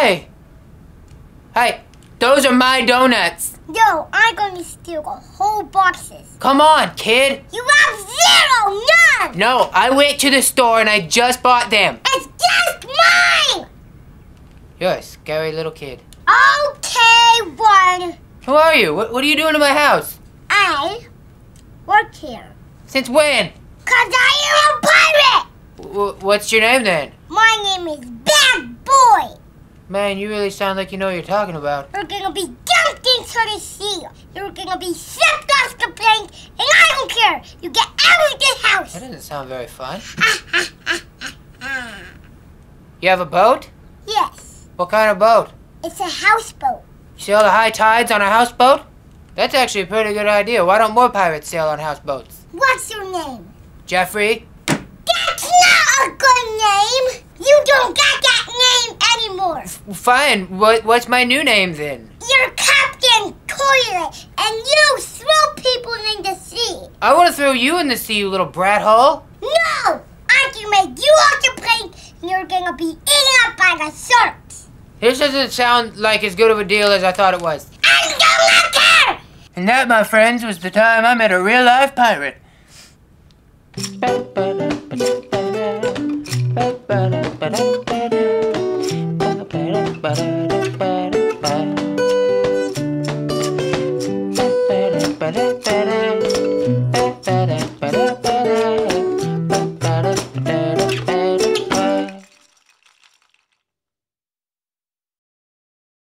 Hey, Hey, those are my donuts. No, I'm going to steal the whole boxes. Come on, kid. You have zero, none. No, I went to the store and I just bought them. It's just mine. You're a scary little kid. Okay, one. Who are you? What, what are you doing in my house? I work here. Since when? Cause I am a pirate. W- what's your name then? My name is Bad Boy. Man, you really sound like you know what you're talking about. You're gonna be dumped into the sea. You're gonna be swept off the plane, and I don't care. You get out of the house. That doesn't sound very fun. You have a boat? yes, What kind of boat? it's a houseboat. Sail the high tides on a houseboat? That's actually a pretty good idea. Why don't more pirates sail on houseboats? What's your name? Jeffery? That's not a good name. You don't got that name anymore. Fine. What, what's my new name then? You're Captain Toilet, and you throw people in the sea. I want to throw you in the sea, you little brat hole. No, I can make you off the plane, and you're gonna be eaten up by the sharks. This doesn't sound like as good of a deal as I thought it was. I don't care. And that, my friends, was the time I met a real life pirate. Ba-ba-da-ba-da-ba-da. Ba-ba-da-ba-da.